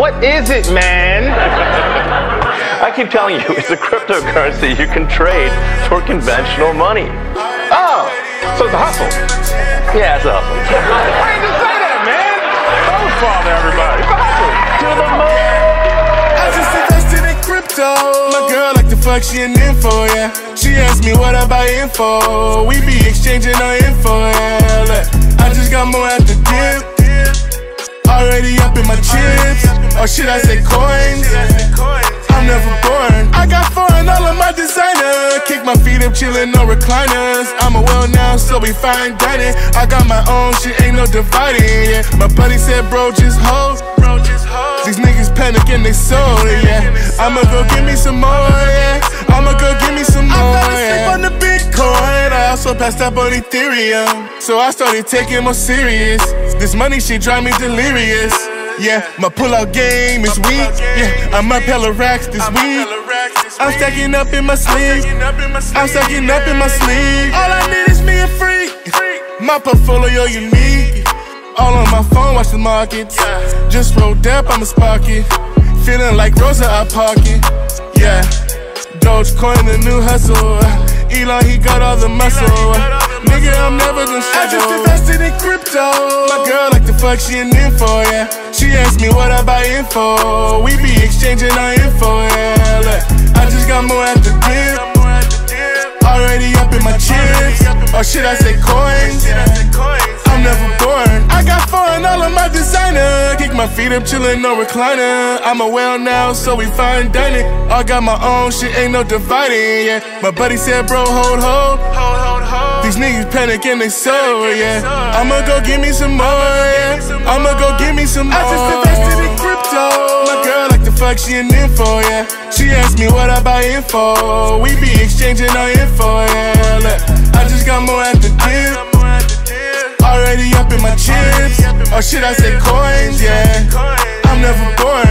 What is it, man? I keep telling you, it's a cryptocurrency you can trade for conventional money. Oh, so it's a hustle. Yeah, it's a hustle. Why did you say that, man? Don't bother everybody. It's a hustle. To the moon! I just invested in crypto. My girl like to fuck, she an info, yeah. She asked me what I buy info. We be exchanging our info, yeah. Look, I just got more at the dip. Already up in my Should I say coins? I'm never bored. I got foreign all of my designer. Kick my feet up, chillin' no recliners. I'm a well now, so we fine dining. I got my own shit, ain't no dividing. Yeah, my buddy said, bro, just hold. These niggas panicking, they sold it, yeah. I'ma go give me some more, yeah. I'ma go give me some more, yeah. on the Bitcoin, I also passed up on Ethereum. So I started taking more serious. This money shit drive me delirious. Yeah, my pull-out game is weak. Yeah, I'm up hella racks this week. I'm stacking up in my sleeve. I'm stacking up in my sleeve. All I need is me a freak. My portfolio unique. All on my phone, watch the markets. Just rolled up, I'm a sparky. Feeling like Rosa out pocket. Yeah, Dogecoin, the new hustle. Elon, he got all the muscle. Nigga, I'm never gonna struggle. I just invested in crypto. My girl like to fuck, she an info, yeah. She asked me what I buy info. We be exchanging our info, yeah. Look, I just got more at the dip. Already up in my chips. Or oh, should I say coins? I'm never bored. I got foreign all of my designer. Kick my feet up, chillin', no recliner. I'm a well now, so we fine dining. I got my own shit, ain't no dividing, yeah. My buddy said, bro, hold, hold. These niggas panicking, they so, yeah. I'ma go give me some more, yeah. I'ma go give me some more. I just invested in crypto. My girl like to fuck, she an info, yeah. She asked me what I buy info. We be exchanging our info, yeah. Look, I just got more at the dip. Already up in my chips. Or oh, should I say coins, yeah. I'm never bored.